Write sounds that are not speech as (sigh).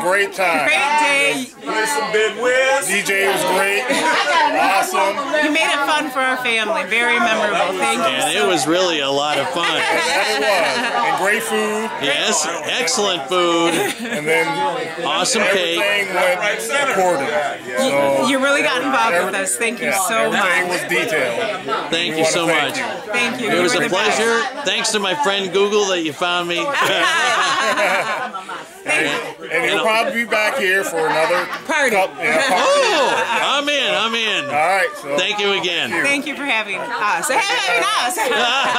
a great time. Great day. Play some big whiz. DJ was great. (laughs) Awesome. You made it fun for our family. Very memorable. Thank you. And it was really a lot of fun. That it was. And great food. Yes, excellent food, And then awesome cake. everything went according. So, You really got involved with us. Thank you yeah, so everything much. was detailed. Thank We you so thank much. you. Thank you. It You was a the best. pleasure. Thanks to my friend Google that you found me. (laughs) And he'll probably be back here for another Party. cup. Yeah, (laughs) party. Oh, I'm in. I'm in. All right. So Thank you again. Thank you for having us. Having us. (laughs)